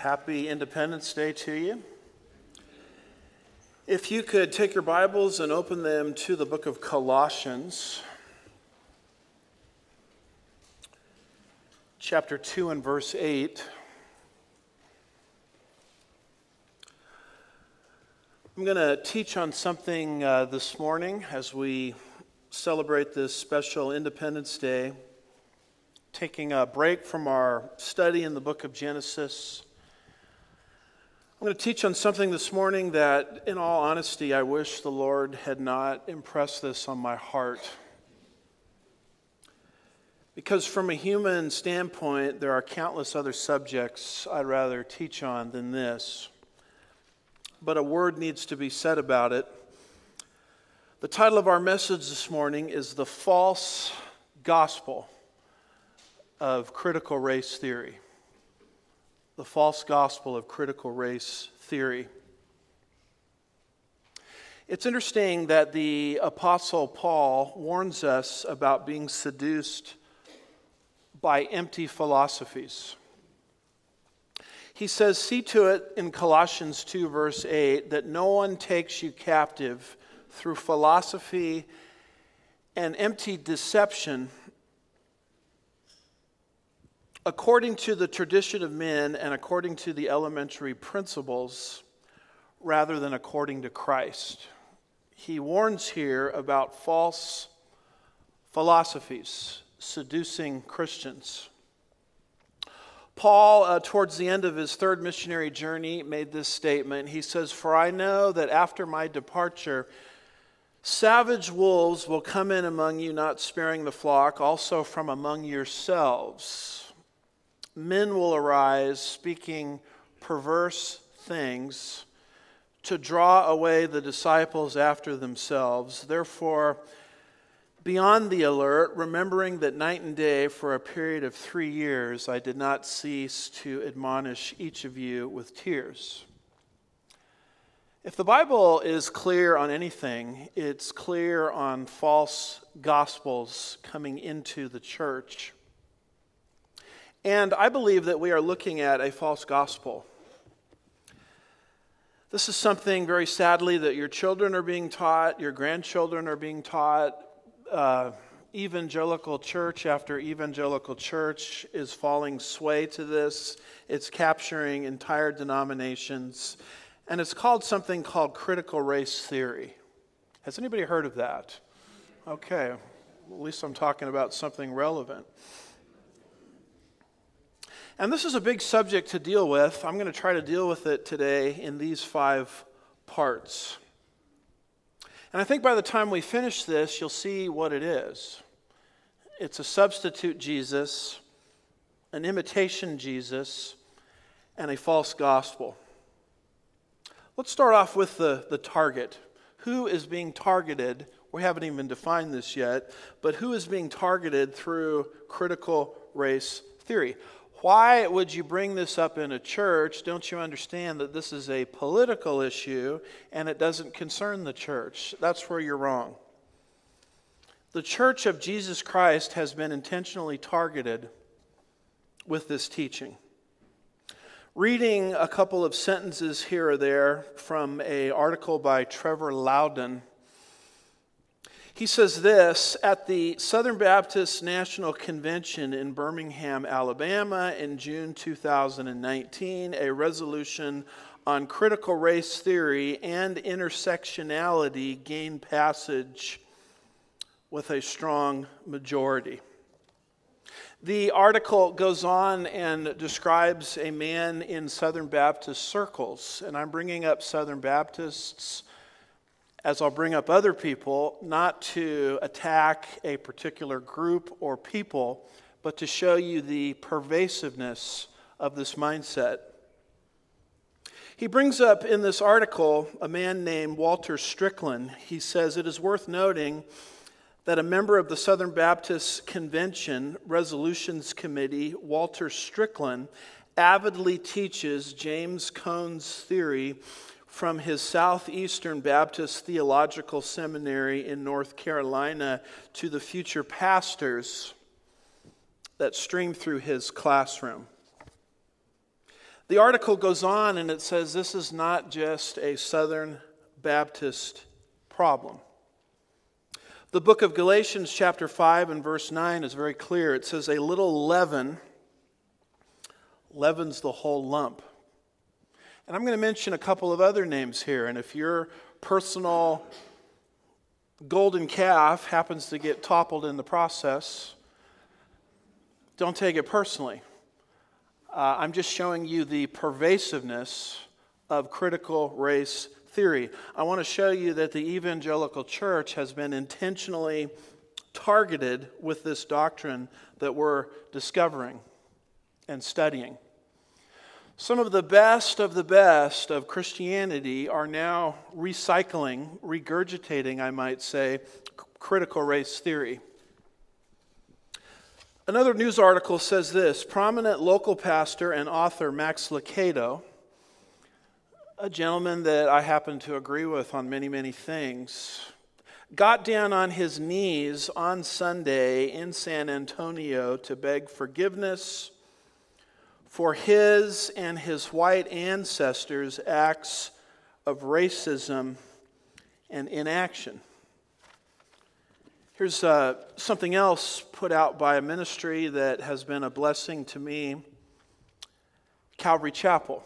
Happy Independence Day to you. If you could take your Bibles and open them to the book of Colossians, chapter 2 and verse 8. I'm going to teach on something uh, this morning as we celebrate this special Independence Day, taking a break from our study in the book of Genesis. I'm going to teach on something this morning that, in all honesty, I wish the Lord had not impressed this on my heart. Because, from a human standpoint, there are countless other subjects I'd rather teach on than this. But a word needs to be said about it. The title of our message this morning is The False Gospel of Critical Race Theory the false gospel of critical race theory. It's interesting that the Apostle Paul warns us about being seduced by empty philosophies. He says, See to it in Colossians 2, verse 8, that no one takes you captive through philosophy and empty deception according to the tradition of men and according to the elementary principles rather than according to Christ. He warns here about false philosophies seducing Christians. Paul, uh, towards the end of his third missionary journey, made this statement. He says, For I know that after my departure, savage wolves will come in among you, not sparing the flock, also from among yourselves men will arise speaking perverse things to draw away the disciples after themselves. Therefore, be on the alert, remembering that night and day for a period of three years I did not cease to admonish each of you with tears. If the Bible is clear on anything, it's clear on false gospels coming into the church. And I believe that we are looking at a false gospel. This is something very sadly that your children are being taught, your grandchildren are being taught. Uh, evangelical church after evangelical church is falling sway to this. It's capturing entire denominations. And it's called something called critical race theory. Has anybody heard of that? Okay, at least I'm talking about something relevant. And this is a big subject to deal with. I'm going to try to deal with it today in these five parts. And I think by the time we finish this, you'll see what it is it's a substitute Jesus, an imitation Jesus, and a false gospel. Let's start off with the, the target. Who is being targeted? We haven't even defined this yet, but who is being targeted through critical race theory? Why would you bring this up in a church? Don't you understand that this is a political issue and it doesn't concern the church? That's where you're wrong. The church of Jesus Christ has been intentionally targeted with this teaching. Reading a couple of sentences here or there from an article by Trevor Loudon he says this at the Southern Baptist National Convention in Birmingham, Alabama, in June 2019, a resolution on critical race theory and intersectionality gained passage with a strong majority. The article goes on and describes a man in Southern Baptist circles, and I'm bringing up Southern Baptists as I'll bring up other people, not to attack a particular group or people, but to show you the pervasiveness of this mindset. He brings up in this article a man named Walter Strickland. He says it is worth noting that a member of the Southern Baptist Convention Resolutions Committee, Walter Strickland, avidly teaches James Cone's theory from his Southeastern Baptist Theological Seminary in North Carolina to the future pastors that streamed through his classroom. The article goes on and it says this is not just a Southern Baptist problem. The book of Galatians, chapter 5 and verse 9, is very clear. It says, A little leaven leavens the whole lump. And I'm going to mention a couple of other names here. And if your personal golden calf happens to get toppled in the process, don't take it personally. Uh, I'm just showing you the pervasiveness of critical race theory. I want to show you that the evangelical church has been intentionally targeted with this doctrine that we're discovering and studying. Some of the best of the best of Christianity are now recycling, regurgitating, I might say, critical race theory. Another news article says this prominent local pastor and author Max Lucado, a gentleman that I happen to agree with on many, many things, got down on his knees on Sunday in San Antonio to beg forgiveness for his and his white ancestors' acts of racism and inaction. Here's uh, something else put out by a ministry that has been a blessing to me Calvary Chapel.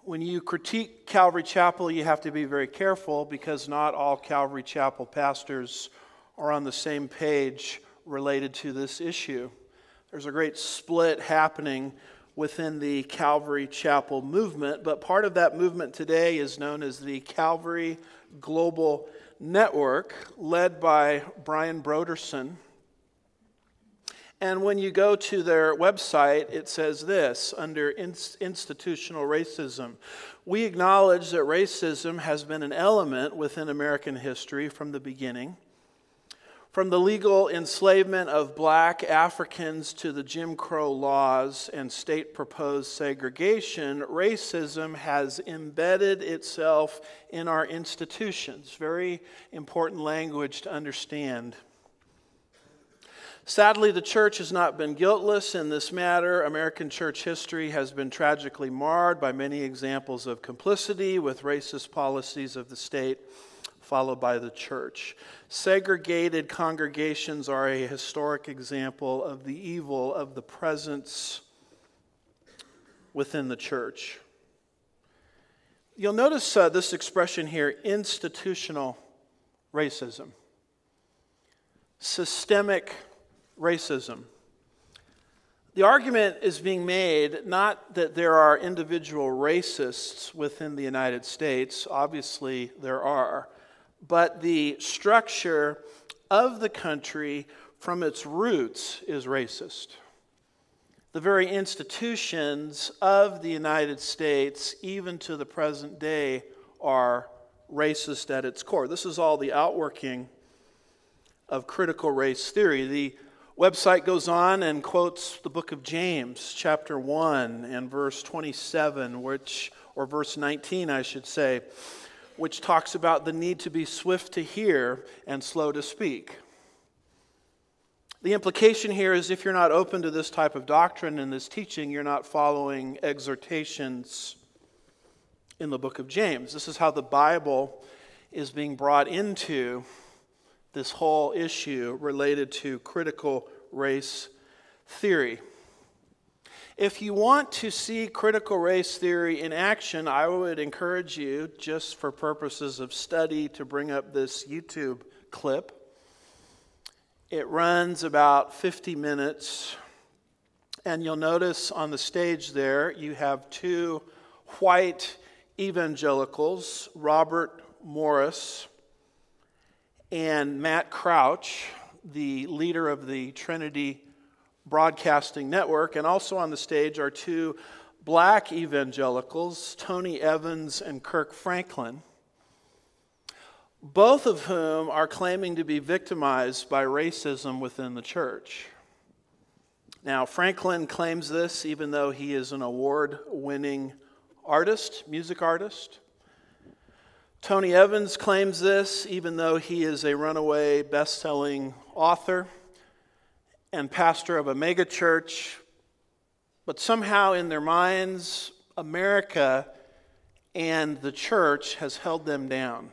When you critique Calvary Chapel, you have to be very careful because not all Calvary Chapel pastors are on the same page related to this issue. There's a great split happening within the Calvary Chapel movement, but part of that movement today is known as the Calvary Global Network, led by Brian Brodersen. And when you go to their website, it says this under institutional racism. We acknowledge that racism has been an element within American history from the beginning. From the legal enslavement of black Africans to the Jim Crow laws and state proposed segregation, racism has embedded itself in our institutions. Very important language to understand. Sadly, the church has not been guiltless in this matter. American church history has been tragically marred by many examples of complicity with racist policies of the state followed by the church. Segregated congregations are a historic example of the evil of the presence within the church. You'll notice uh, this expression here institutional racism, systemic racism. The argument is being made not that there are individual racists within the United States, obviously there are, but the structure of the country from its roots is racist. The very institutions of the United States, even to the present day, are racist at its core. This is all the outworking of critical race theory. The website goes on and quotes the book of James, chapter 1 and verse 27, which or verse 19, I should say which talks about the need to be swift to hear and slow to speak. The implication here is if you're not open to this type of doctrine and this teaching, you're not following exhortations in the book of James. This is how the Bible is being brought into this whole issue related to critical race theory. If you want to see critical race theory in action, I would encourage you, just for purposes of study, to bring up this YouTube clip. It runs about 50 minutes, and you'll notice on the stage there you have two white evangelicals, Robert Morris and Matt Crouch, the leader of the Trinity Broadcasting Network. And also on the stage are two black evangelicals, Tony Evans and Kirk Franklin, both of whom are claiming to be victimized by racism within the church. Now, Franklin claims this even though he is an award winning artist, music artist. Tony Evans claims this even though he is a runaway best selling author and pastor of a megachurch But somehow in their minds, America and the church has held them down.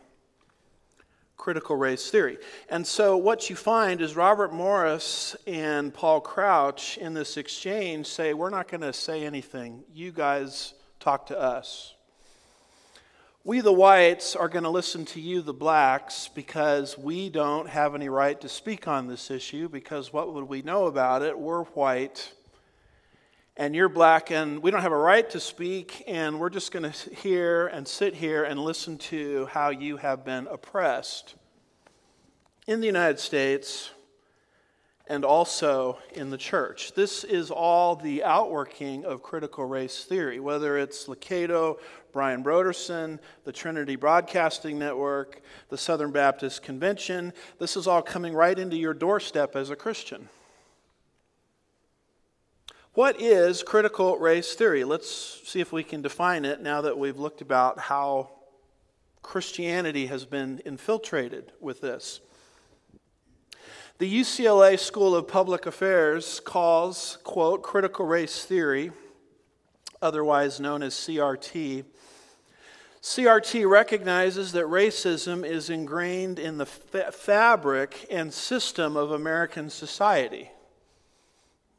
Critical race theory. And so what you find is Robert Morris and Paul Crouch in this exchange say, We're not going to say anything. You guys talk to us. We, the whites, are going to listen to you, the blacks, because we don't have any right to speak on this issue, because what would we know about it? We're white, and you're black, and we don't have a right to speak, and we're just going to hear and sit here and listen to how you have been oppressed in the United States and also in the church. This is all the outworking of critical race theory, whether it's Lucado, Brian Brodersen, the Trinity Broadcasting Network, the Southern Baptist Convention. This is all coming right into your doorstep as a Christian. What is critical race theory? Let's see if we can define it now that we've looked about how Christianity has been infiltrated with this. The UCLA School of Public Affairs calls, quote, critical race theory, otherwise known as CRT. CRT recognizes that racism is ingrained in the fa- fabric and system of American society.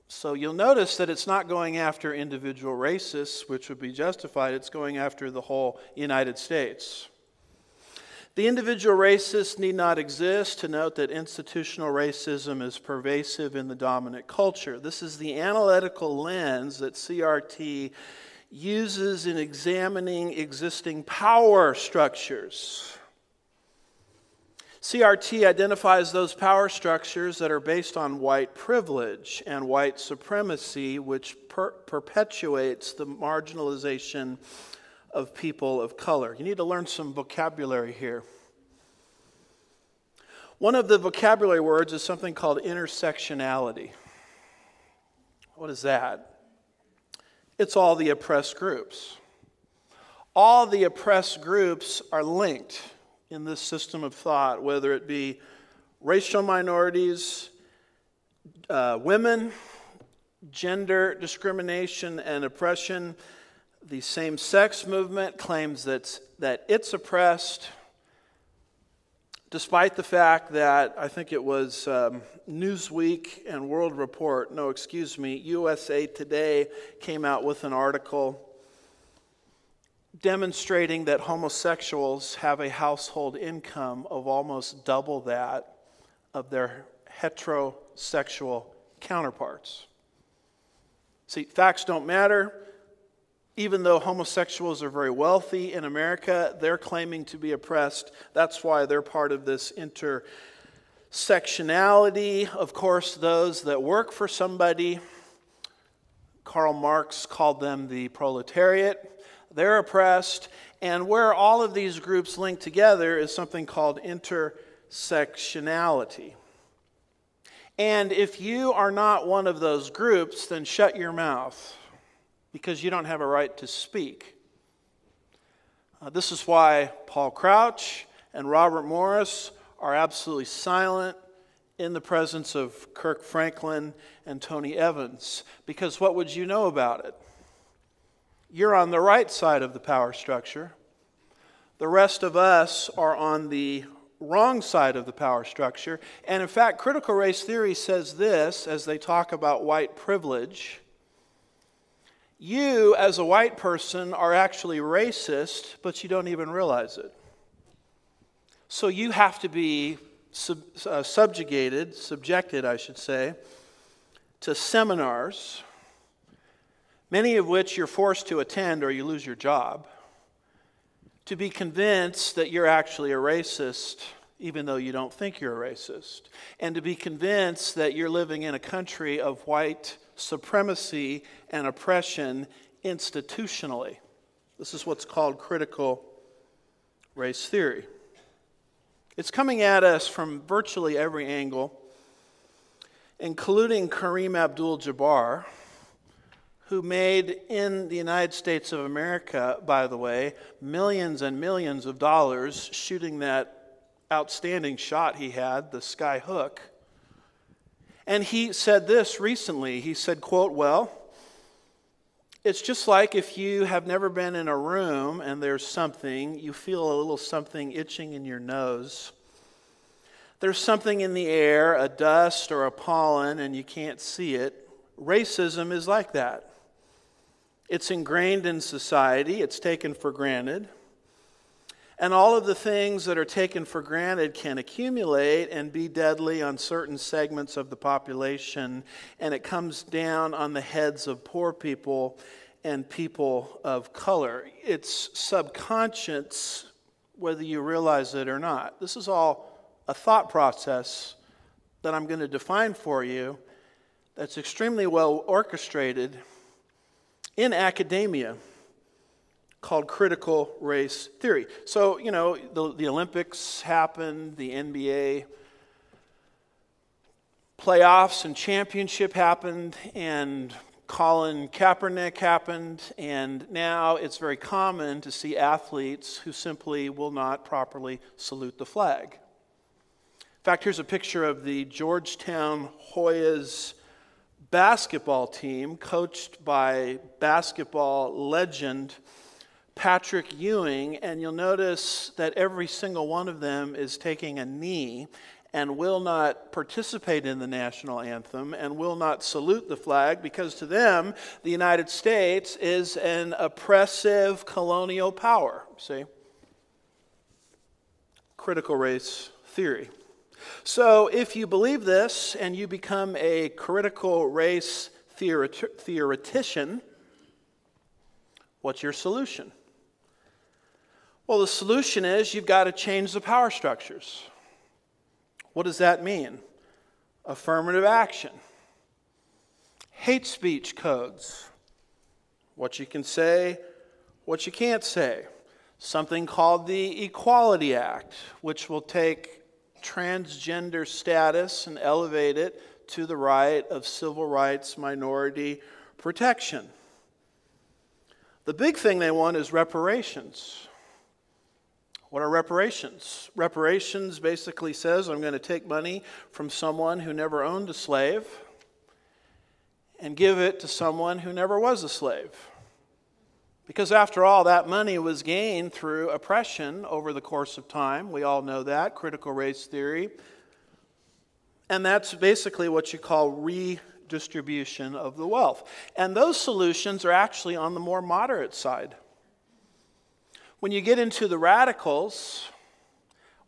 So you'll notice that it's not going after individual racists, which would be justified, it's going after the whole United States. The individual racist need not exist to note that institutional racism is pervasive in the dominant culture. This is the analytical lens that CRT uses in examining existing power structures. CRT identifies those power structures that are based on white privilege and white supremacy, which per- perpetuates the marginalization of people of color. You need to learn some vocabulary here. One of the vocabulary words is something called intersectionality. What is that? It's all the oppressed groups. All the oppressed groups are linked in this system of thought, whether it be racial minorities, uh, women, gender discrimination and oppression, the same sex movement claims that, that it's oppressed, despite the fact that I think it was um, Newsweek and World Report, no, excuse me, USA Today came out with an article demonstrating that homosexuals have a household income of almost double that of their heterosexual counterparts. See, facts don't matter even though homosexuals are very wealthy in America, they're claiming to be oppressed. That's why they're part of this intersectionality. Of course, those that work for somebody, Karl Marx called them the proletariat, they're oppressed. And where all of these groups link together is something called intersectionality. And if you are not one of those groups, then shut your mouth because you don't have a right to speak. Uh, this is why Paul Crouch and Robert Morris are absolutely silent in the presence of Kirk Franklin and Tony Evans, because what would you know about it? You're on the right side of the power structure. The rest of us are on the wrong side of the power structure. And in fact, critical race theory says this as they talk about white privilege you, as a white person, are actually racist, but you don't even realize it. So you have to be sub, uh, subjugated, subjected, I should say, to seminars, many of which you're forced to attend or you lose your job, to be convinced that you're actually a racist, even though you don't think you're a racist, and to be convinced that you're living in a country of white supremacy and oppression institutionally. This is what's called critical race theory. It's coming at us from virtually every angle, including Kareem Abdul Jabbar, who made in the United States of America, by the way, millions and millions of dollars shooting that outstanding shot he had, the sky hook. And he said this recently. He said, quote, "Well, It's just like if you have never been in a room and there's something, you feel a little something itching in your nose. There's something in the air, a dust or a pollen, and you can't see it. Racism is like that. It's ingrained in society, it's taken for granted. And all of the things that are taken for granted can accumulate and be deadly on certain segments of the population. And it comes down on the heads of poor people and people of color. It's subconscious, whether you realize it or not. This is all a thought process that I'm going to define for you that's extremely well orchestrated in academia called critical race theory. So, you know, the, the Olympics happened, the NBA playoffs and championship happened, and Colin Kaepernick happened, and now it's very common to see athletes who simply will not properly salute the flag. In fact, here's a picture of the Georgetown Hoyas basketball team, coached by basketball legend Patrick Ewing, and you'll notice that every single one of them is taking a knee and will not participate in the national anthem and will not salute the flag because to them, the United States is an oppressive colonial power. See? Critical race theory. So, if you believe this and you become a critical race theoretician, what's your solution? Well, the solution is you've got to change the power structures. What does that mean? Affirmative action, hate speech codes, what you can say, what you can't say, something called the Equality Act, which will take transgender status and elevate it to the right of civil rights minority protection. The big thing they want is reparations. What are reparations? Reparations basically says I'm going to take money from someone who never owned a slave and give it to someone who never was a slave. Because after all, that money was gained through oppression over the course of time. We all know that, critical race theory. And that's basically what you call redistribution of the wealth. And those solutions are actually on the more moderate side. When you get into the radicals,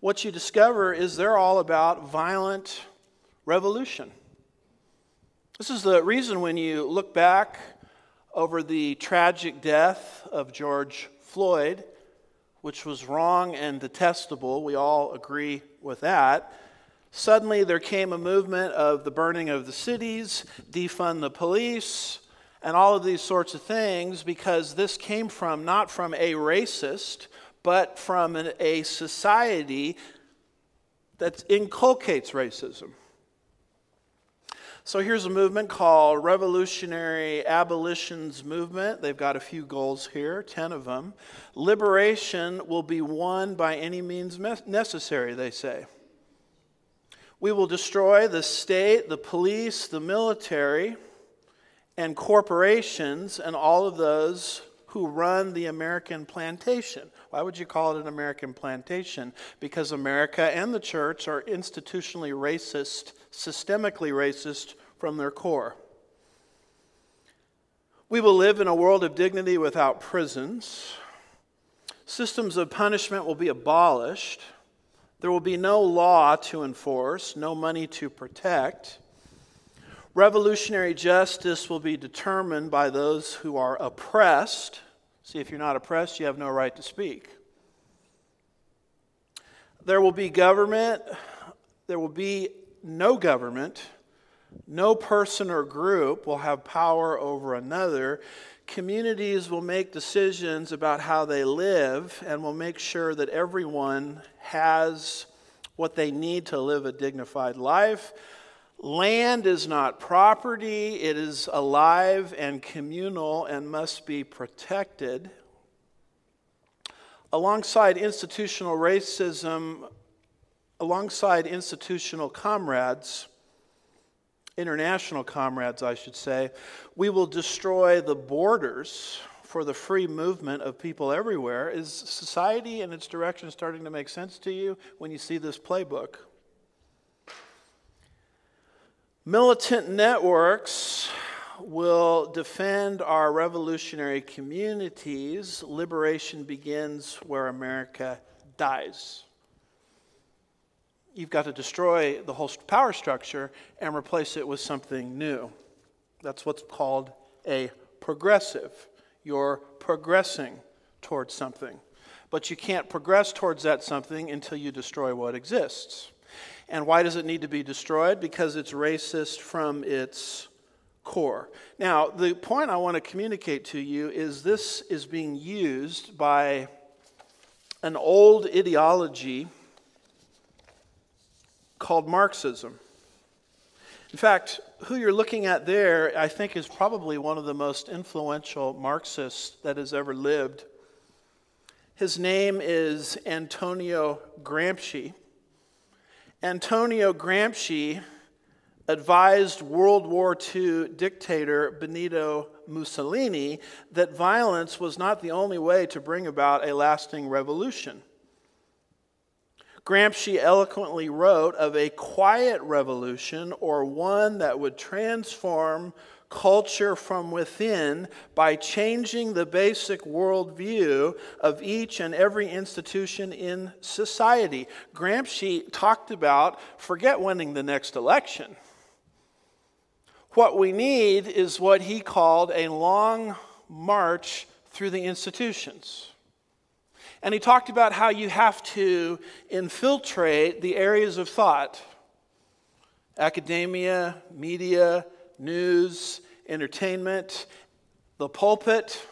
what you discover is they're all about violent revolution. This is the reason when you look back over the tragic death of George Floyd, which was wrong and detestable, we all agree with that. Suddenly, there came a movement of the burning of the cities, defund the police, and all of these sorts of things because this came from not from a racist, but from an, a society that inculcates racism. So here's a movement called Revolutionary Abolitions Movement. They've got a few goals here, 10 of them. Liberation will be won by any means necessary, they say. We will destroy the state, the police, the military and corporations and all of those who run the American plantation. Why would you call it an American plantation? Because America and the church are institutionally racist, systemically racist from their core. We will live in a world of dignity without prisons. Systems of punishment will be abolished. There will be no law to enforce, no money to protect. Revolutionary justice will be determined by those who are oppressed. See, if you're not oppressed, you have no right to speak. There will be government, there will be no government, no person or group will have power over another. Communities will make decisions about how they live and will make sure that everyone has what they need to live a dignified life. Land is not property, it is alive and communal and must be protected. Alongside institutional racism, alongside institutional comrades, international comrades, I should say, we will destroy the borders for the free movement of people everywhere. Is society and its direction starting to make sense to you when you see this playbook? Militant networks will defend our revolutionary communities. Liberation begins where America dies. You've got to destroy the whole power structure and replace it with something new. That's what's called a progressive. You're progressing towards something. But you can't progress towards that something until you destroy what exists. And why does it need to be destroyed? Because it's racist from its core. Now, the point I want to communicate to you is this is being used by an old ideology called Marxism. In fact, who you're looking at there, I think, is probably one of the most influential Marxists that has ever lived. His name is Antonio Gramsci. Antonio Gramsci advised World War II dictator Benito Mussolini that violence was not the only way to bring about a lasting revolution. Gramsci eloquently wrote of a quiet revolution or one that would transform culture from within by changing the basic worldview of each and every institution in society. Gramsci talked about forget winning the next election. What we need is what he called a long march through the institutions. And he talked about how you have to infiltrate the areas of thought academia, media, news, entertainment, the pulpit,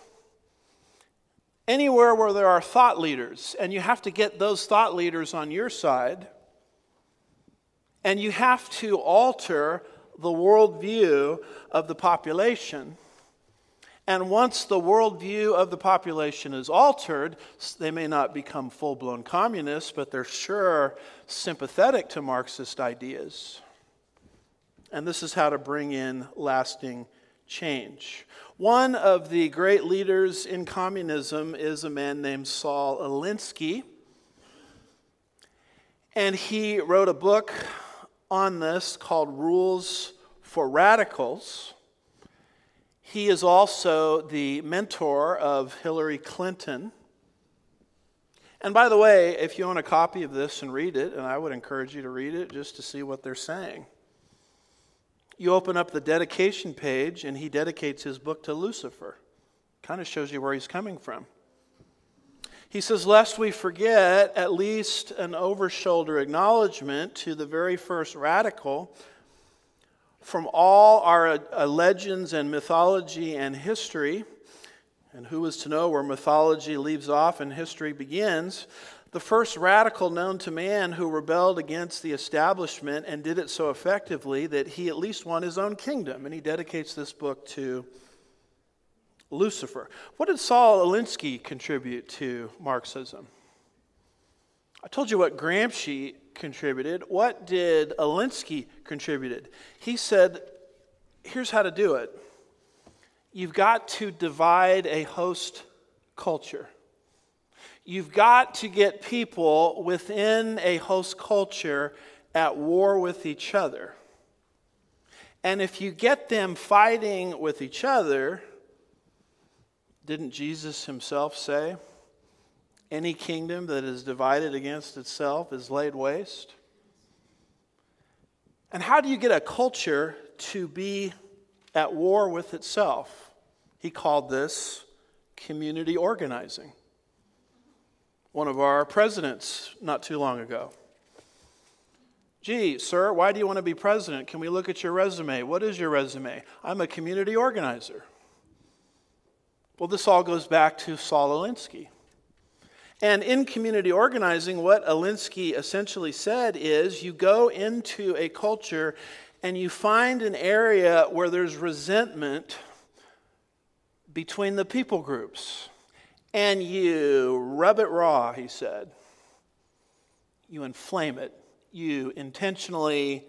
anywhere where there are thought leaders. And you have to get those thought leaders on your side. And you have to alter the worldview of the population. And once the worldview of the population is altered, they may not become full blown communists, but they're sure sympathetic to Marxist ideas. And this is how to bring in lasting change. One of the great leaders in communism is a man named Saul Alinsky. And he wrote a book on this called Rules for Radicals. He is also the mentor of Hillary Clinton. And by the way, if you own a copy of this and read it, and I would encourage you to read it just to see what they're saying. You open up the dedication page, and he dedicates his book to Lucifer. Kind of shows you where he's coming from. He says, Lest we forget at least an over shoulder acknowledgement to the very first radical from all our uh, legends and mythology and history. And who is to know where mythology leaves off and history begins? The first radical known to man who rebelled against the establishment and did it so effectively that he at least won his own kingdom. And he dedicates this book to Lucifer. What did Saul Alinsky contribute to Marxism? I told you what Gramsci contributed. What did Alinsky contributed? He said, here's how to do it. You've got to divide a host culture. You've got to get people within a host culture at war with each other. And if you get them fighting with each other, didn't Jesus himself say, any kingdom that is divided against itself is laid waste? And how do you get a culture to be at war with itself? He called this community organizing. One of our presidents not too long ago. Gee, sir, why do you want to be president? Can we look at your resume? What is your resume? I'm a community organizer. Well, this all goes back to Saul Alinsky. And in community organizing, what Alinsky essentially said is you go into a culture and you find an area where there's resentment between the people groups. And you rub it raw, he said. You inflame it. You intentionally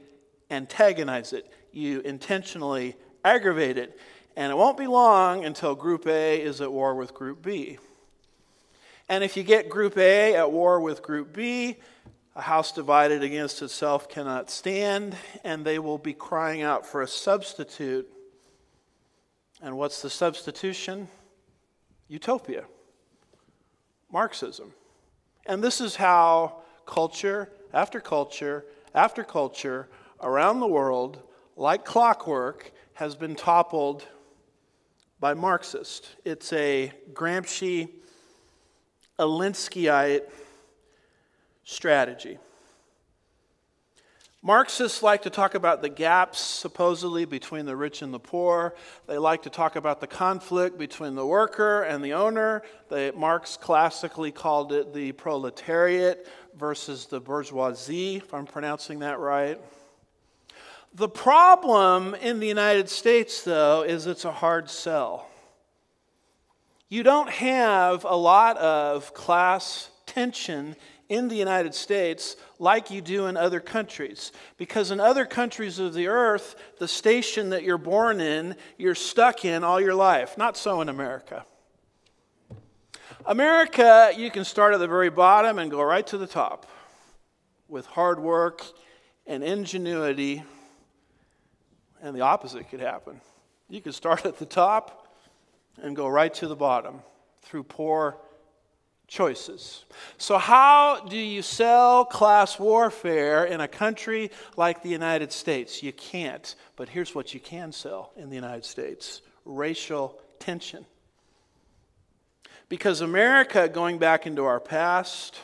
antagonize it. you intentionally aggravate it. And it won't be long until Group A is at war with Group B. And if you get Group A at war with Group B, a house divided against itself cannot stand, and they will be crying out for a substitute. And what's the substitution? Utopia, Marxism. And this is how culture after culture after culture around the world, like clockwork, has been toppled by Marxists. It's a Gramsci Alinskyite strategy. Marxists like to talk about the gaps, supposedly, between the rich and the poor. They like to talk about the conflict between the worker and the owner. Marx classically called it the proletariat versus the bourgeoisie, if I'm pronouncing that right. The problem in the United States, though, is it's a hard sell. You don't have a lot of class tension in the United States like you do in other countries. Because in other countries of the earth, the station that you're born in, you're stuck in all your life. Not so in America. America, you can start at the very bottom and go right to the top with hard work and ingenuity, and the opposite could happen. You could start at the top and go right to the bottom through poor choices. So, how do you sell class warfare in a country like the United States? You can't. But here's what you can sell in the United States racial tension. Because America, going back into our past,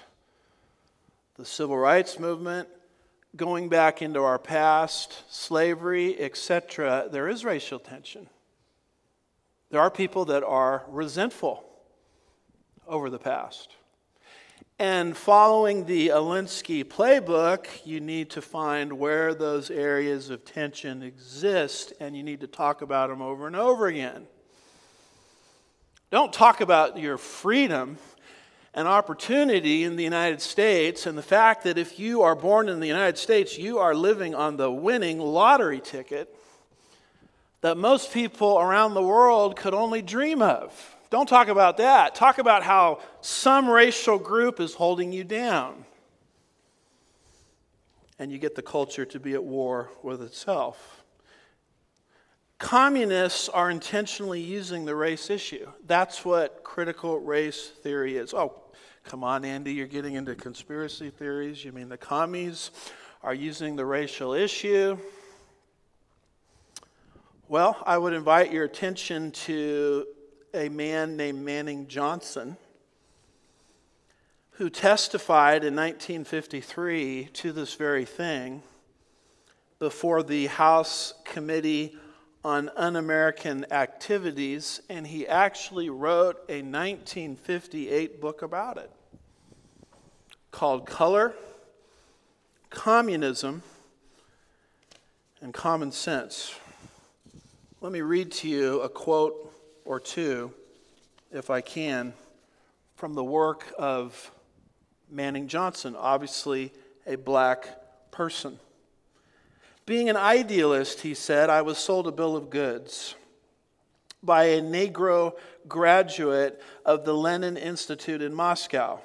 the civil rights movement, going back into our past, slavery, etc., there is racial tension. There are people that are resentful over the past. And following the Alinsky playbook, you need to find where those areas of tension exist, and you need to talk about them over and over again. Don't talk about your freedom and opportunity in the United States and the fact that if you are born in the United States, you are living on the winning lottery ticket that most people around the world could only dream of. Don't talk about that. Talk about how some racial group is holding you down. And you get the culture to be at war with itself. Communists are intentionally using the race issue. That's what critical race theory is. Oh, come on, Andy, you're getting into conspiracy theories. You mean the commies are using the racial issue? Well, I would invite your attention to a man named Manning Johnson who testified in 1953 to this very thing before the House Committee on Un American Activities, and he actually wrote a 1958 book about it called Color, Communism, and Common Sense. Let me read to you a quote or two, if I can, from the work of Manning Johnson, obviously a black person. Being an idealist, he said, I was sold a bill of goods by a Negro graduate of the Lenin Institute in Moscow.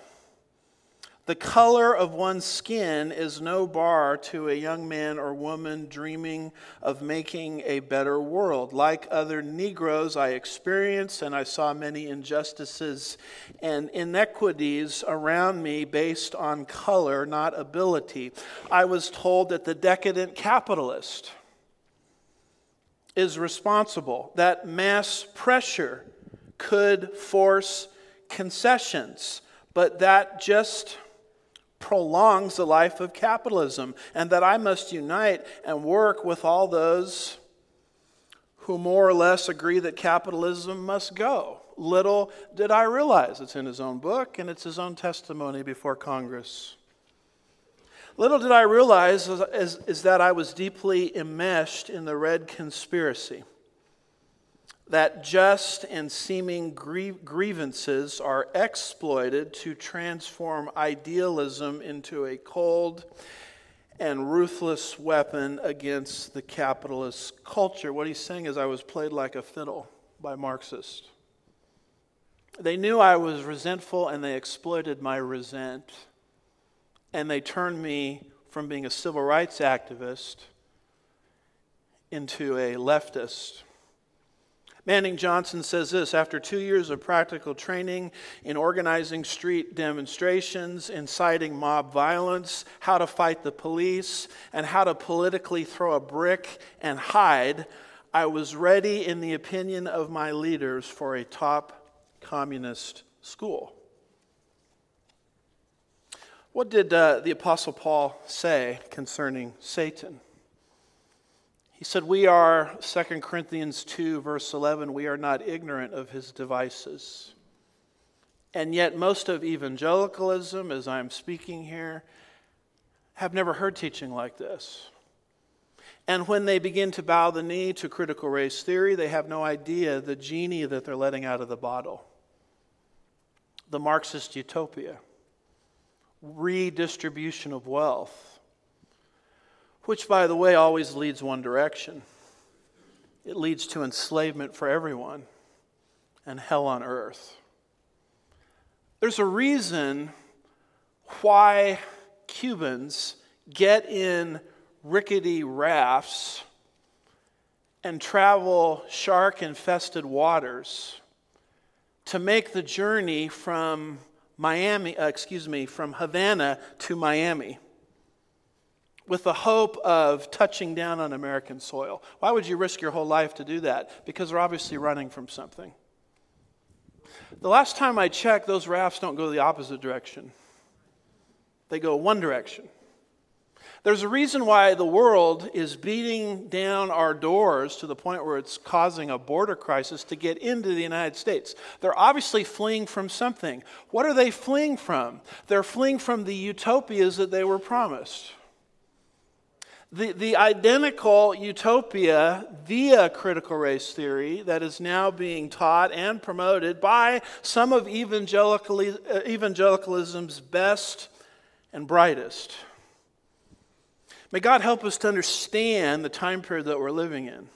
The color of one's skin is no bar to a young man or woman dreaming of making a better world. Like other Negroes, I experienced and I saw many injustices and inequities around me based on color, not ability. I was told that the decadent capitalist is responsible, that mass pressure could force concessions, but that just prolongs the life of capitalism, and that I must unite and work with all those who more or less agree that capitalism must go. Little did I realize it's in his own book and it's his own testimony before Congress. Little did I realize is, is, is that I was deeply enmeshed in the red conspiracy that just and seeming grievances are exploited to transform idealism into a cold and ruthless weapon against the capitalist culture. What he's saying is, I was played like a fiddle by Marxists. They knew I was resentful and they exploited my resent. And they turned me from being a civil rights activist into a leftist. Manning Johnson says this after two years of practical training in organizing street demonstrations, inciting mob violence, how to fight the police, and how to politically throw a brick and hide, I was ready, in the opinion of my leaders, for a top communist school. What did uh, the Apostle Paul say concerning Satan? He said, We are, 2 Corinthians 2, verse 11, we are not ignorant of his devices. And yet, most of evangelicalism, as I'm speaking here, have never heard teaching like this. And when they begin to bow the knee to critical race theory, they have no idea the genie that they're letting out of the bottle. The Marxist utopia, redistribution of wealth which, by the way, always leads one direction. It leads to enslavement for everyone and hell on earth. There's a reason why Cubans get in rickety rafts and travel shark infested waters to make the journey from Miami, uh, excuse me, from Havana to Miami with the hope of touching down on American soil. Why would you risk your whole life to do that? Because they're obviously running from something. The last time I checked, those rafts don't go the opposite direction, they go one direction. There's a reason why the world is beating down our doors to the point where it's causing a border crisis to get into the United States. They're obviously fleeing from something. What are they fleeing from? They're fleeing from the utopias that they were promised the, the identical utopia via critical race theory that is now being taught and promoted by some of uh, evangelicalism's best and brightest. May God help us to understand the time period that we're living in.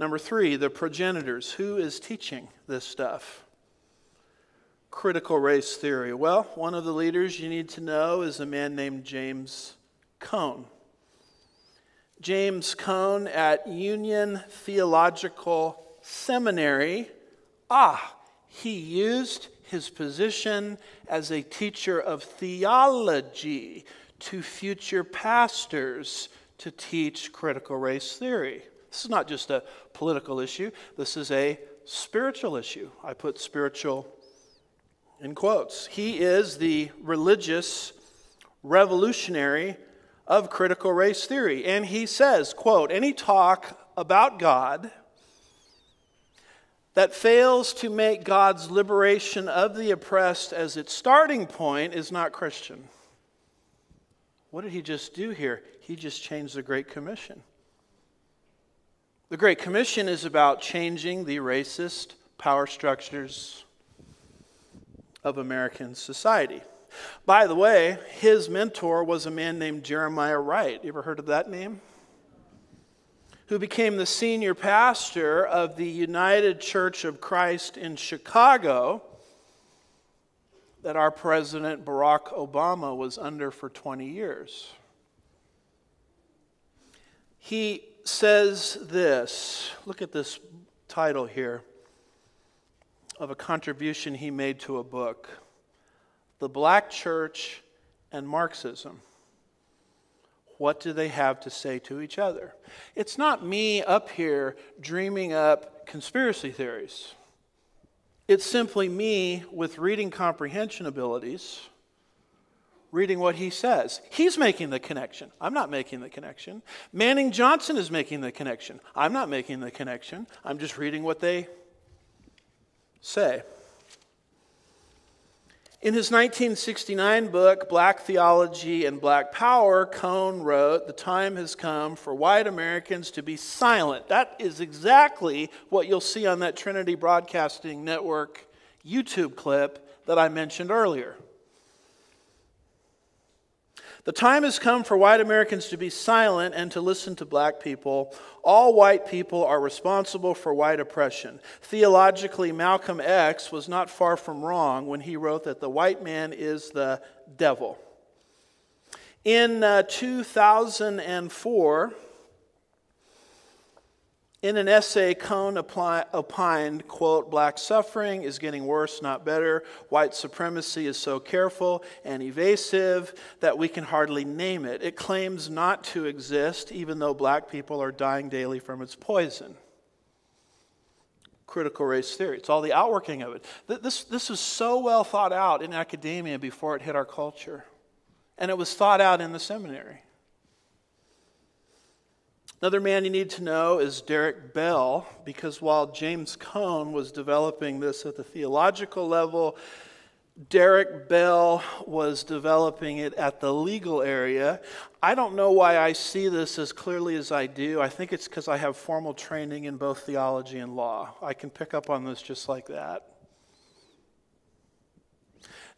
Number three, the progenitors. Who is teaching this stuff? Critical race theory. Well, one of the leaders you need to know is a man named James Cone. James Cone at Union Theological Seminary. Ah, he used his position as a teacher of theology to future pastors to teach critical race theory. This is not just a political issue, this is a spiritual issue. I put spiritual in quotes. He is the religious revolutionary of critical race theory. And he says, quote, any talk about God that fails to make God's liberation of the oppressed as its starting point is not Christian. What did he just do here? He just changed the Great Commission. The Great Commission is about changing the racist power structures of American society. By the way, his mentor was a man named Jeremiah Wright. You ever heard of that name? Who became the senior pastor of the United Church of Christ in Chicago that our president Barack Obama was under for 20 years. He says this look at this title here of a contribution he made to a book the black church and Marxism. What do they have to say to each other? It's not me up here dreaming up conspiracy theories. It's simply me with reading comprehension abilities, reading what he says. He's making the connection. I'm not making the connection. Manning Johnson is making the connection. I'm not making the connection. I'm just reading what they say. In his 1969 book, Black Theology and Black Power, Cone wrote, The time has come for white Americans to be silent. That is exactly what you'll see on that Trinity Broadcasting Network YouTube clip that I mentioned earlier. The time has come for white Americans to be silent and to listen to black people. All white people are responsible for white oppression. Theologically, Malcolm X was not far from wrong when he wrote that the white man is the devil. In uh, 2004, in an essay, Cone opined, quote, black suffering is getting worse, not better. White supremacy is so careful and evasive that we can hardly name it. It claims not to exist, even though black people are dying daily from its poison. Critical race theory. It's all the outworking of it. This, this was so well thought out in academia before it hit our culture. And it was thought out in the seminary. Another man you need to know is Derek Bell, because while James Cone was developing this at the theological level, Derek Bell was developing it at the legal area. I don't know why I see this as clearly as I do. I think it's because I have formal training in both theology and law. I can pick up on this just like that.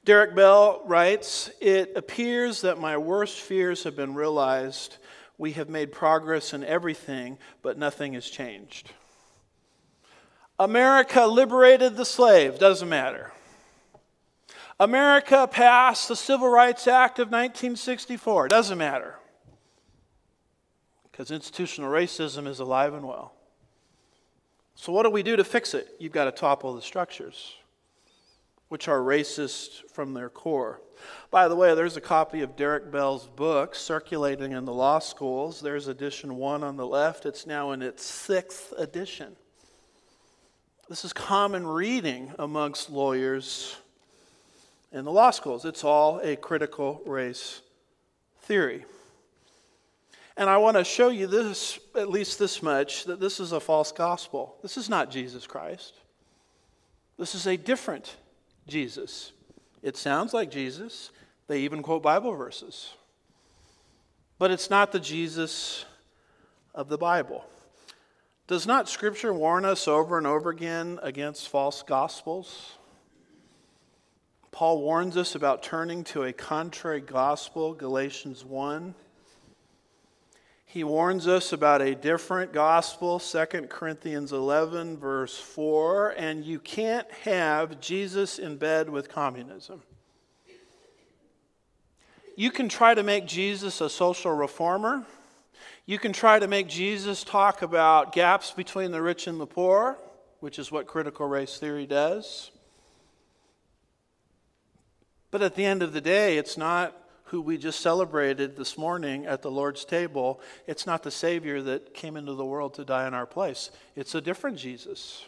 Derek Bell writes It appears that my worst fears have been realized we have made progress in everything, but nothing has changed. America liberated the slave, doesn't matter. America passed the Civil Rights Act of 1964, doesn't matter. Because institutional racism is alive and well. So, what do we do to fix it? You've got to topple the structures, which are racist from their core. By the way, there's a copy of Derek Bell's book circulating in the law schools. There's edition one on the left, it's now in its sixth edition. This is common reading amongst lawyers in the law schools. It's all a critical race theory. And I want to show you this, at least this much, that this is a false gospel. This is not Jesus Christ. This is a different Jesus. It sounds like Jesus. They even quote Bible verses. But it's not the Jesus of the Bible. Does not Scripture warn us over and over again against false gospels? Paul warns us about turning to a contrary gospel, Galatians 1. He warns us about a different gospel, 2 Corinthians 11, verse 4, and you can't have Jesus in bed with communism. You can try to make Jesus a social reformer. You can try to make Jesus talk about gaps between the rich and the poor, which is what critical race theory does. But at the end of the day, it's not who we just celebrated this morning at the Lord's table, it's not the Savior that came into the world to die in our place. It's a different Jesus.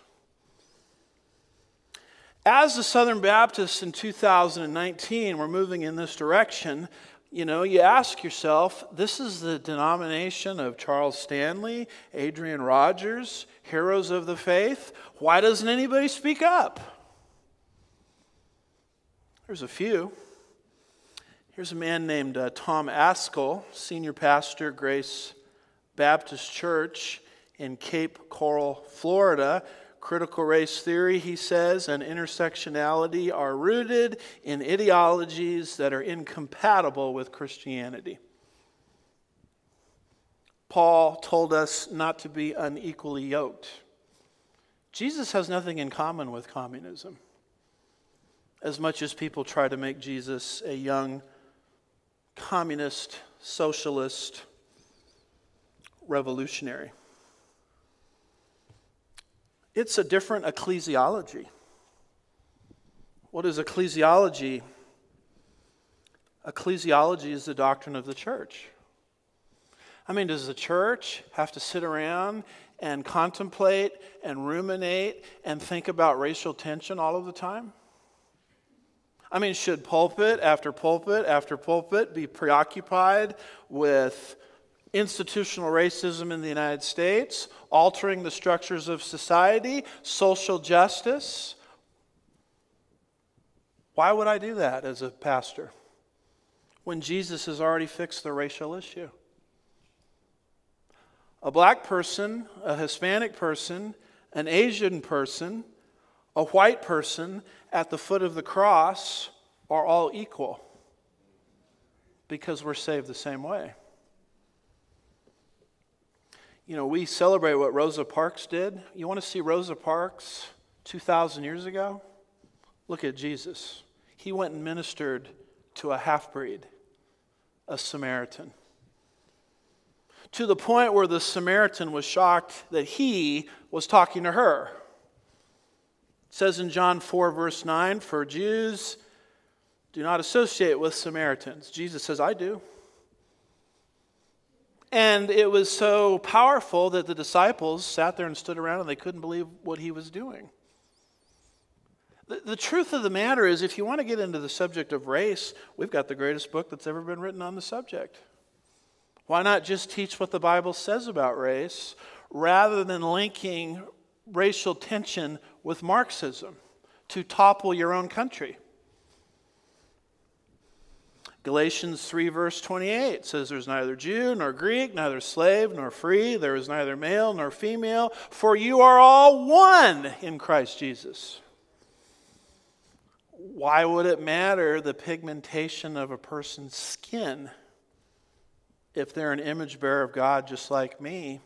As the Southern Baptists in 2019 we're moving in this direction, you know, you ask yourself, this is the denomination of Charles Stanley, Adrian Rogers, heroes of the faith. Why doesn't anybody speak up? There's a few. Here's a man named uh, Tom Ascol, senior pastor, Grace Baptist Church in Cape Coral, Florida. Critical race theory, he says, and intersectionality are rooted in ideologies that are incompatible with Christianity. Paul told us not to be unequally yoked. Jesus has nothing in common with communism, as much as people try to make Jesus a young communist, socialist, revolutionary. It's a different ecclesiology. What is ecclesiology? Ecclesiology is the doctrine of the church. I mean, does the church have to sit around and contemplate and ruminate and think about racial tension all of the time? I mean, should pulpit after pulpit after pulpit be preoccupied with institutional racism in the United States, altering the structures of society, social justice? Why would I do that as a pastor when Jesus has already fixed the racial issue? A black person, a Hispanic person, an Asian person, a white person at the foot of the cross are all equal. because we're saved the same way. You know, we celebrate what Rosa Parks did. You want to see Rosa Parks 2,000 years ago? Look at Jesus. He went and ministered to a half breed, a Samaritan. To the point where the Samaritan was shocked that he was talking to her. Says in John 4, verse 9, for Jews do not associate with Samaritans. Jesus says, I do. And it was so powerful that the disciples sat there and stood around and they couldn't believe what he was doing. The, the, truth of the matter is, if you want to get into the subject of race, we've got the greatest book that's ever been written on the subject. Why not just teach what the Bible says about race rather than linking racial tension with Marxism to topple your own country? Galatians 3, verse 28 says, There's neither Jew nor Greek, neither slave nor free, there is neither male nor female, for you are all one in Christ Jesus. Why would it matter the pigmentation of a person's skin if they're an image bearer of God just like me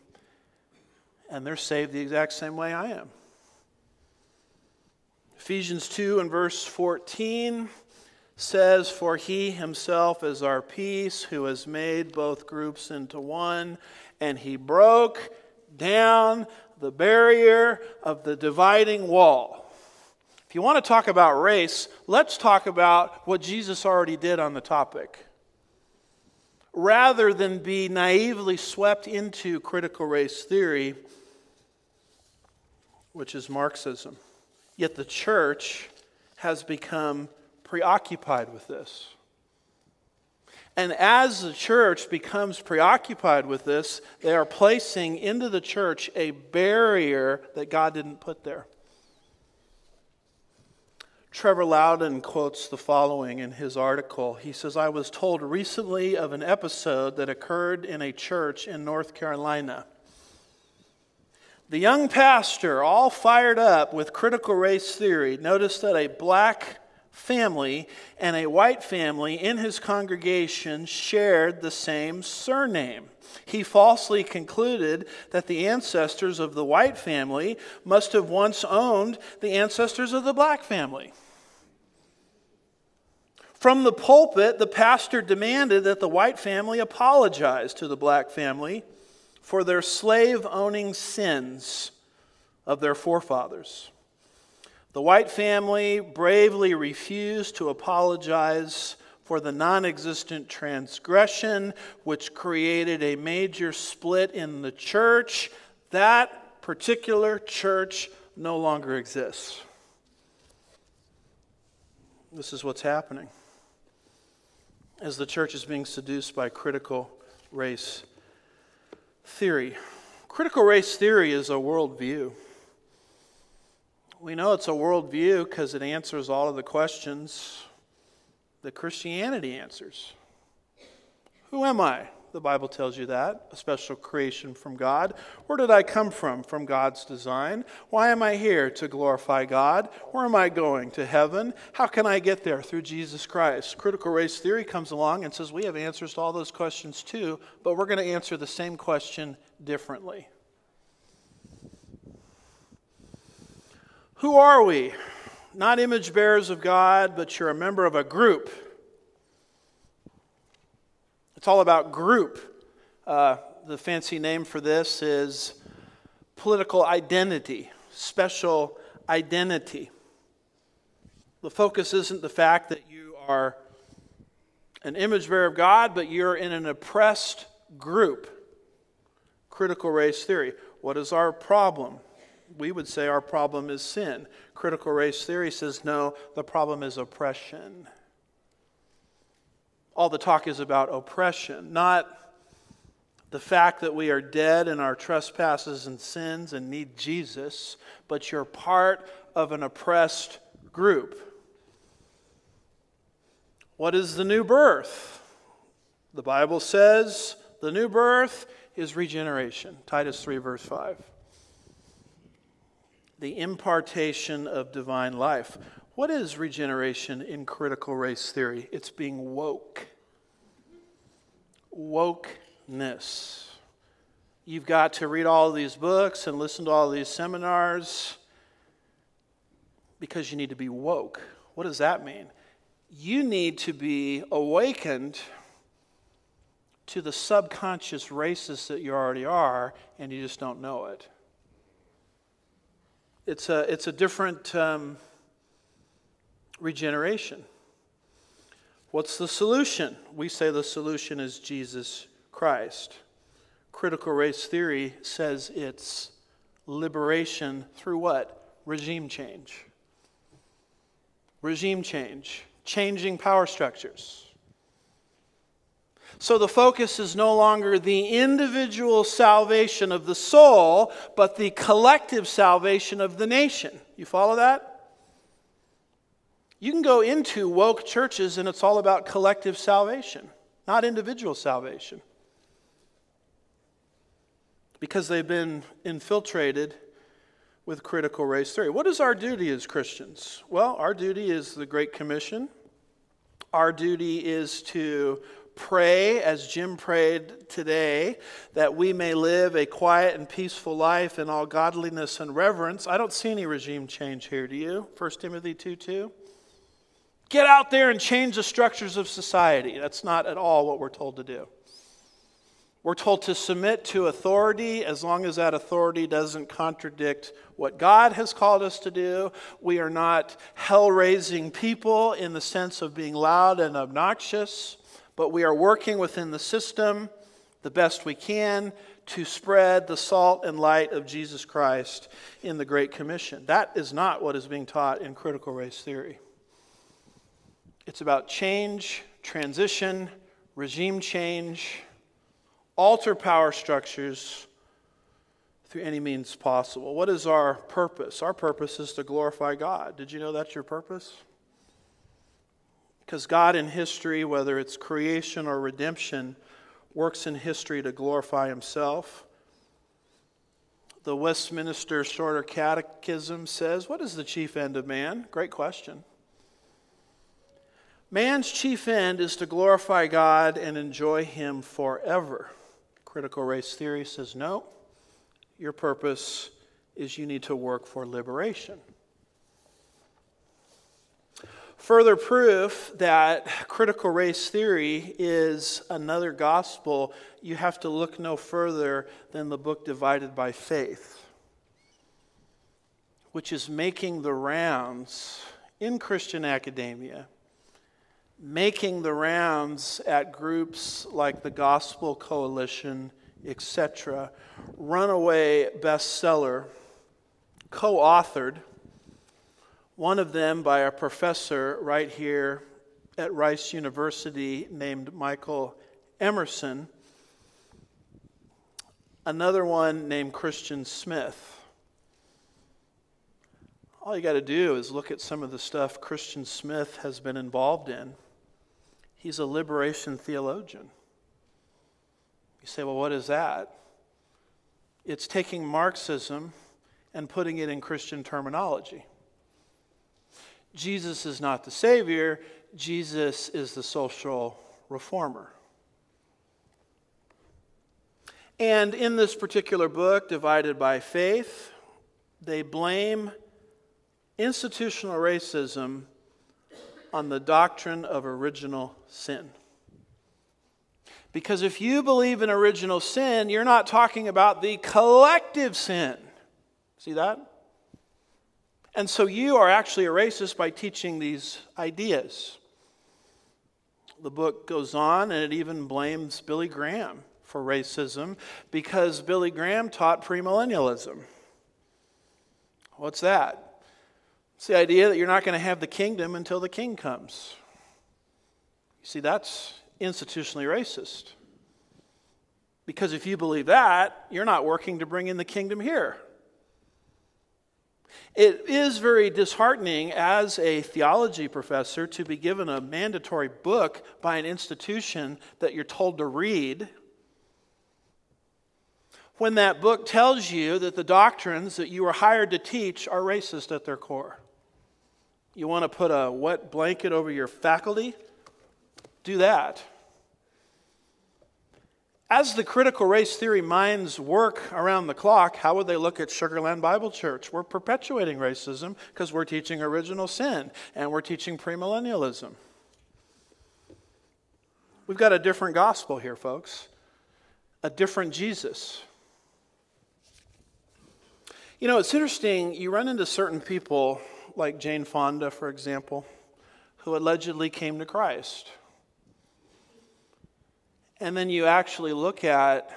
and they're saved the exact same way I am? Ephesians 2 and verse 14 says, For he himself is our peace, who has made both groups into one, and he broke down the barrier of the dividing wall. If you want to talk about race, let's talk about what Jesus already did on the topic. Rather than be naively swept into critical race theory, which is Marxism. Yet the church has become preoccupied with this. And as the church becomes preoccupied with this, they are placing into the church a barrier that God didn't put there. Trevor Loudon quotes the following in his article. He says, I was told recently of an episode that occurred in a church in North Carolina. The young pastor, all fired up with critical race theory, noticed that a black family and a white family in his congregation shared the same surname. He falsely concluded that the ancestors of the white family must have once owned the ancestors of the black family. From the pulpit, the pastor demanded that the white family apologize to the black family for their slave owning sins of their forefathers. The White family bravely refused to apologize for the non existent transgression, which created a major split in the church. That particular church no longer exists. This is what's happening as the church is being seduced by critical race theory. Critical race theory is a worldview. We know it's a worldview because it answers all of the questions that Christianity answers. Who am I? The Bible tells you that. A special creation from God. Where did I come from? From God's design. Why am I here? To glorify God. Where am I going? To heaven. How can I get there? Through Jesus Christ. Critical race theory comes along and says we have answers to all those questions too, but we're going to answer the same question differently. Who are we? Not image bearers of God, but you're a member of a group. It's all about group. Uh, the fancy name for this is political identity, special identity. The focus isn't the fact that you are an image bearer of God, but you're in an oppressed group. Critical race theory. What is our problem? we would say our problem is sin. Critical race theory says no, the problem is oppression. All the talk is about oppression, not the fact that we are dead in our trespasses and sins and need Jesus, but you're part of an oppressed group. What is the new birth? The Bible says the new birth is regeneration. Titus 3, verse 5 the impartation of divine life. What is regeneration in critical race theory? It's being woke. wokeness. You've got to read all these books and listen to all these seminars because you need to be woke. What does that mean? You need to be awakened to the subconscious racist that you already are, and you just don't know it. It's a, it's a different um, regeneration. What's the solution? We say the solution is Jesus Christ. Critical race theory says it's liberation through what? Regime change. Regime change, changing power structures. So the focus is no longer the individual salvation of the soul, but the collective salvation of the nation. You follow that? You can go into woke churches and it's all about collective salvation, not individual salvation. Because they've been infiltrated with critical race theory. What is our duty as Christians? Well, our duty is the Great Commission. Our duty is to pray, as Jim prayed today, that we may live a quiet and peaceful life in all godliness and reverence. I don't see any regime change here, do you? 1 Timothy 2 2. Get out there and change the structures of society. That's not at all what we're told to do. We're told to submit to authority as long as that authority doesn't contradict what God has called us to do. We are not hell raising people in the sense of being loud and obnoxious but we are working within the system the best we can to spread the salt and light of Jesus Christ in the Great Commission. That is not what is being taught in critical race theory. It's about change, transition, regime change, alter power structures through any means possible. What is our purpose? Our purpose is to glorify God. Did you know that's your purpose? Because God in history, whether it's creation or redemption, works in history to glorify himself. The Westminster Shorter Catechism says, What is the chief end of man? Great question. Man's chief end is to glorify God and enjoy Him forever. Critical race theory says, No, your purpose is you need to work for liberation. Further proof that critical race theory is another gospel, you have to look no further than the book Divided by Faith, which is making the rounds in Christian academia, making the rounds at groups like the Gospel Coalition, etc. Runaway bestseller, co authored one of them by a professor right here at Rice University named Michael Emerson, another one named Christian Smith. All you got to do is look at some of the stuff Christian Smith has been involved in. He's a liberation theologian. You say, well, what is that? It's taking Marxism and putting it in Christian terminology. Jesus is not the Savior, Jesus is the social reformer. And in this particular book, Divided by Faith, they blame institutional racism on the doctrine of original sin. Because if you believe in original sin, you're not talking about the collective sin. See that? And so you are actually a racist by teaching these ideas. The book goes on and it even blames Billy Graham for racism because Billy Graham taught premillennialism. What's that? It's the idea that you're not going to have the kingdom until the king comes. You see, that's institutionally racist. Because if you believe that, you're not working to bring in the kingdom here. It is very disheartening as a theology professor to be given a mandatory book by an institution that you're told to read when that book tells you that the doctrines that you were hired to teach are racist at their core. You want to put a wet blanket over your faculty? Do that. As the critical race theory minds work around the clock, how would they look at Sugar Land Bible Church? We're perpetuating racism because we're teaching original sin and we're teaching premillennialism. We've got a different gospel here, folks, a different Jesus. You know, it's interesting. You run into certain people, like Jane Fonda, for example, who allegedly came to Christ. And then you actually look at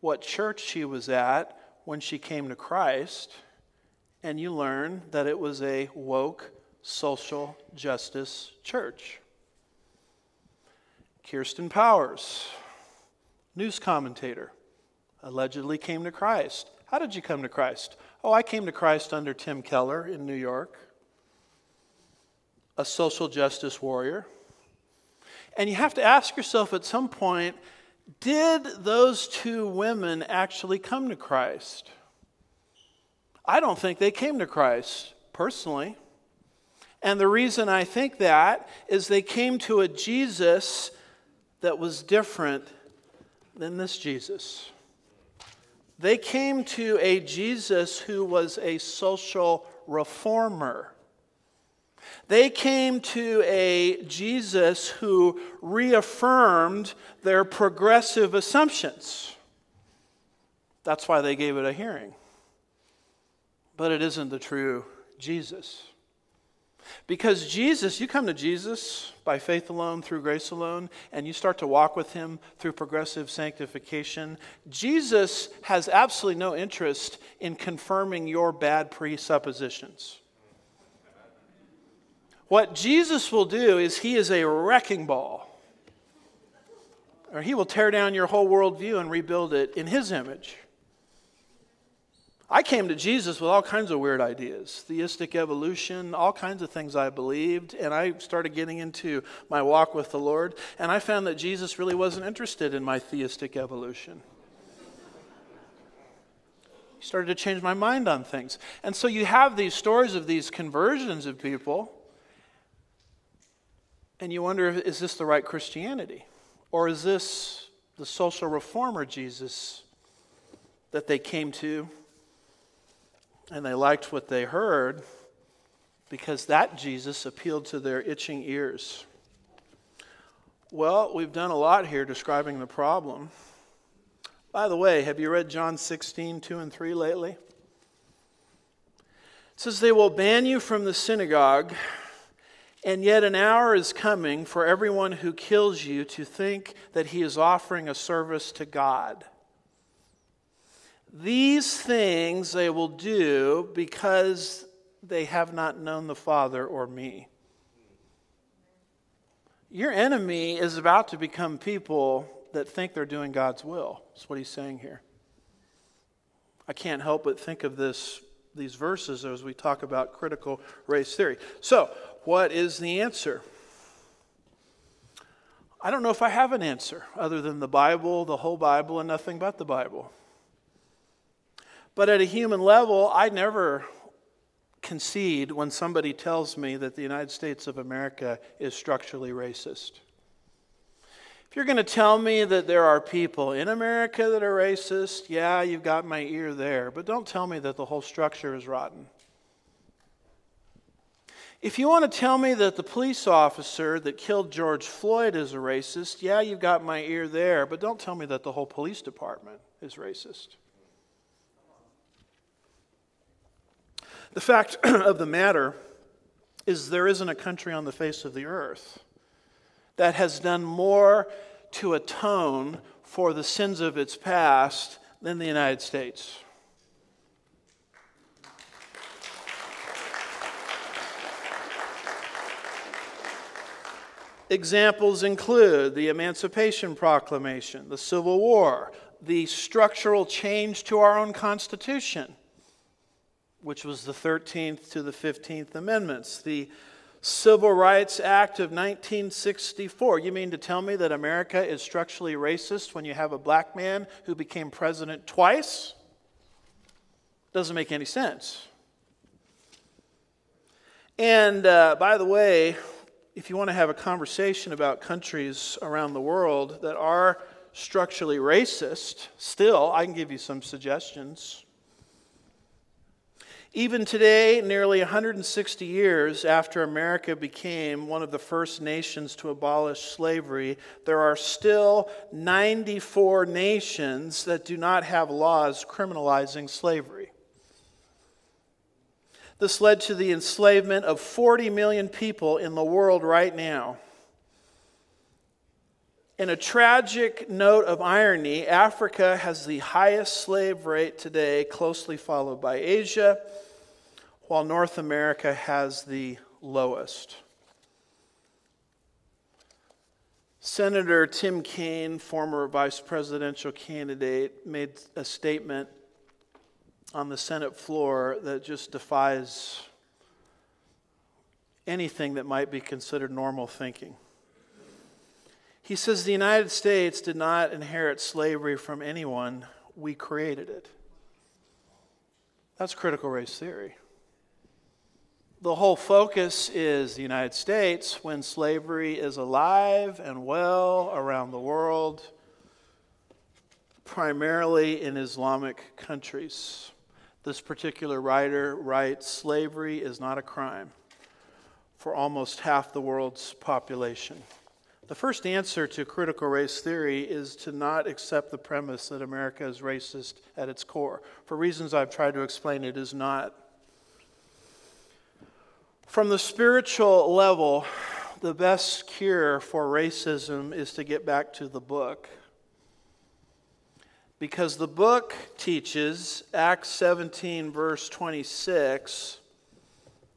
what church she was at when she came to Christ, and you learn that it was a woke social justice church. Kirsten Powers, news commentator, allegedly came to Christ. How did you come to Christ? Oh, I came to Christ under Tim Keller in New York, a social justice warrior. And you have to ask yourself at some point did those two women actually come to Christ? I don't think they came to Christ personally. And the reason I think that is they came to a Jesus that was different than this Jesus. They came to a Jesus who was a social reformer. They came to a Jesus who reaffirmed their progressive assumptions. That's why they gave it a hearing. But it isn't the true Jesus. Because Jesus, you come to Jesus by faith alone, through grace alone, and you start to walk with him through progressive sanctification. Jesus has absolutely no interest in confirming your bad presuppositions. What Jesus will do is he is a wrecking ball. Or he will tear down your whole worldview and rebuild it in his image. I came to Jesus with all kinds of weird ideas theistic evolution, all kinds of things I believed. And I started getting into my walk with the Lord. And I found that Jesus really wasn't interested in my theistic evolution. He started to change my mind on things. And so you have these stories of these conversions of people and you wonder is this the right Christianity? Or is this the social reformer Jesus that they came to and they liked what they heard because that Jesus appealed to their itching ears? Well, we've done a lot here describing the problem. By the way, have you read John 16, 2 and 3 lately? It says, They will ban you from the synagogue. And yet, an hour is coming for everyone who kills you to think that he is offering a service to God. These things they will do because they have not known the Father or me. Your enemy is about to become people that think they're doing God's will. That's what he's saying here. I can't help but think of this, these verses as we talk about critical race theory. So, what is the answer? I don't know if I have an answer other than the Bible, the whole Bible, and nothing but the Bible. But at a human level, I never concede when somebody tells me that the United States of America is structurally racist. If you're going to tell me that there are people in America that are racist, yeah, you've got my ear there. But don't tell me that the whole structure is rotten. If you want to tell me that the police officer that killed George Floyd is a racist, yeah, you've got my ear there, but don't tell me that the whole police department is racist. The fact of the matter is, there isn't a country on the face of the earth that has done more to atone for the sins of its past than the United States. Examples include the Emancipation Proclamation, the Civil War, the structural change to our own Constitution, which was the 13th to the 15th Amendments, the Civil Rights Act of 1964. You mean to tell me that America is structurally racist when you have a black man who became president twice? Doesn't make any sense. And uh, by the way, if you want to have a conversation about countries around the world that are structurally racist, still, I can give you some suggestions. Even today, nearly 160 years after America became one of the first nations to abolish slavery, there are still 94 nations that do not have laws criminalizing slavery. This led to the enslavement of 40 million people in the world right now. In a tragic note of irony, Africa has the highest slave rate today, closely followed by Asia while North America has the lowest. Senator Tim Kaine, former vice presidential candidate, made a statement on the Senate floor that just defies anything that might be considered normal thinking. He says the United States did not inherit slavery from anyone, we created it. That's critical race theory the whole focus is the United States when slavery is alive and well around the world, primarily in Islamic countries. This particular writer writes slavery is not a crime for almost half the world's population. The first answer to critical race theory is to not accept the premise that America is racist at its core. For reasons I've tried to explain, it is not. From the spiritual level, the best cure for racism is to get back to the book. Because the book teaches, Acts 17, verse 26,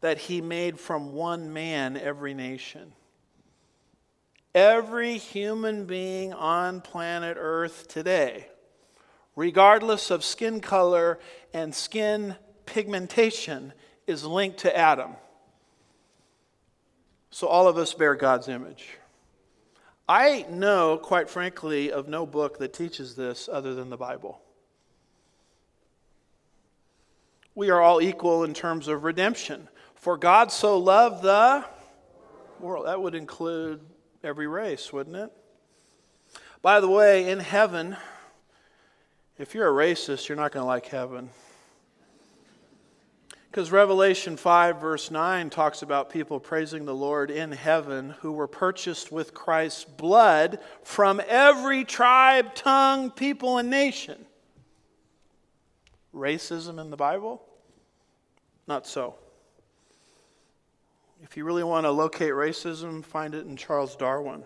that he made from one man every nation. Every human being on planet Earth today, regardless of skin color and skin pigmentation, is linked to Adam. So all of us bear God's image. I know, quite frankly, of no book that teaches this other than the Bible. We are all equal in terms of redemption. For God so loved the world. That would include every race, wouldn't it? By the way, in heaven, if you're a racist, you're not going to like heaven. Because Revelation 5, verse 9, talks about people praising the Lord in heaven who were purchased with Christ's blood from every tribe, tongue, people, and nation. Racism in the Bible? Not so. If you really want to locate racism, find it in Charles Darwin.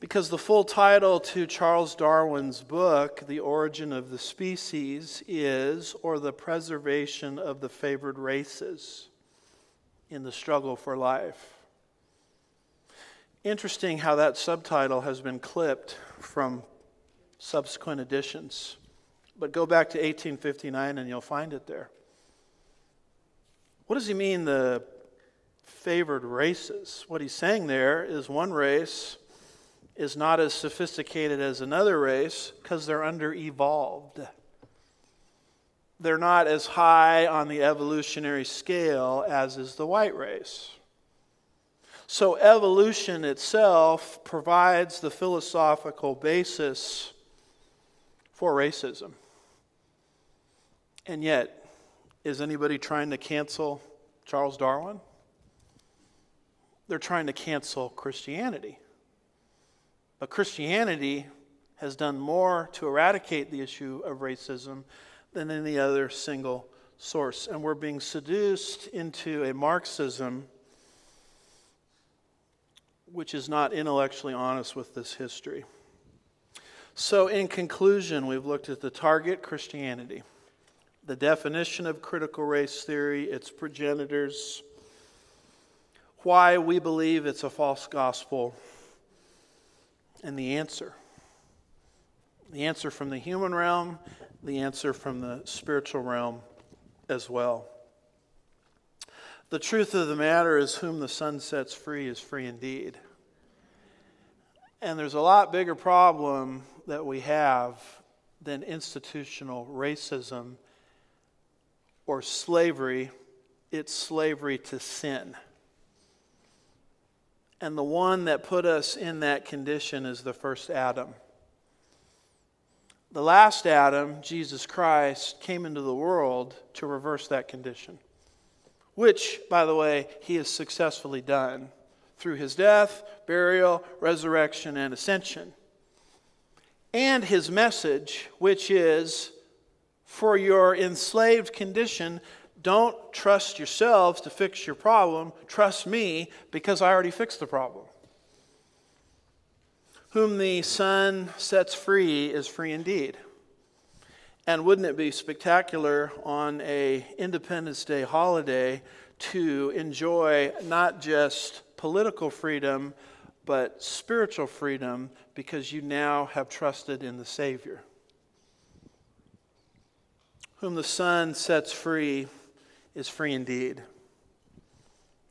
Because the full title to Charles Darwin's book, The Origin of the Species, is Or the Preservation of the Favored Races in the Struggle for Life. Interesting how that subtitle has been clipped from subsequent editions. But go back to 1859 and you'll find it there. What does he mean, the favored races? What he's saying there is one race is not as sophisticated as another race because they're under evolved. They're not as high on the evolutionary scale as is the white race. So, evolution itself provides the philosophical basis for racism. And yet, is anybody trying to cancel Charles Darwin? They're trying to cancel Christianity. But Christianity has done more to eradicate the issue of racism than any other single source. And we're being seduced into a Marxism which is not intellectually honest with this history. So, in conclusion, we've looked at the target Christianity, the definition of critical race theory, its progenitors, why we believe it's a false gospel and the answer. The answer from the human realm, the answer from the spiritual realm as well. The truth of the matter is, whom the Son sets free is free indeed. And there's a lot bigger problem that we have than institutional racism or slavery. It's slavery to sin. And the one that put us in that condition is the first Adam. The last Adam, Jesus Christ, came into the world to reverse that condition, which, by the way, he has successfully done through his death, burial, resurrection, and ascension. And his message, which is for your enslaved condition, don't trust yourselves to fix your problem. Trust me because I already fixed the problem. Whom the Son sets free is free indeed. And wouldn't it be spectacular on a Independence Day holiday to enjoy not just political freedom, but spiritual freedom because you now have trusted in the Savior? Whom the Son sets free is free indeed.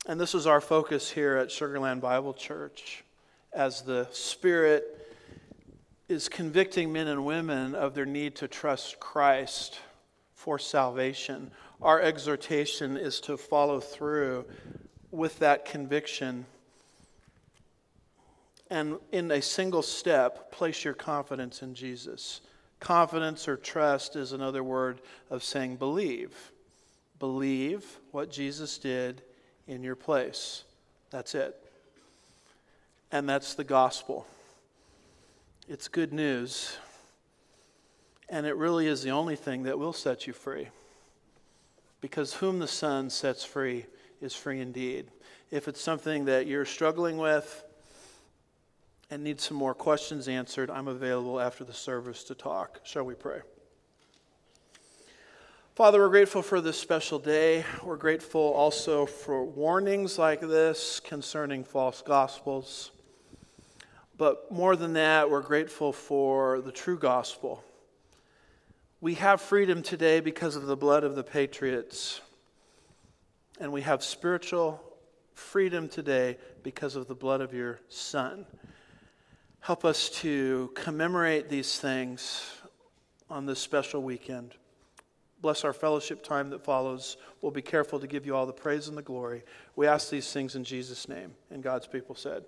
And this is our focus here at Sugar Land Bible Church as the Spirit is convicting men and women of their need to trust Christ for salvation. Our exhortation is to follow through with that conviction and, in a single step, place your confidence in Jesus. Confidence or trust is another word of saying believe. Believe what Jesus did in your place. That's it. And that's the gospel. It's good news. And it really is the only thing that will set you free. Because whom the Son sets free is free indeed. If it's something that you're struggling with and need some more questions answered, I'm available after the service to talk. Shall we pray? Father, we're grateful for this special day. We're grateful also for warnings like this concerning false gospels. But more than that, we're grateful for the true gospel. We have freedom today because of the blood of the patriots. And we have spiritual freedom today because of the blood of your Son. Help us to commemorate these things on this special weekend. Bless our fellowship time that follows. We'll be careful to give you all the praise and the glory. We ask these things in Jesus' name. And God's people said,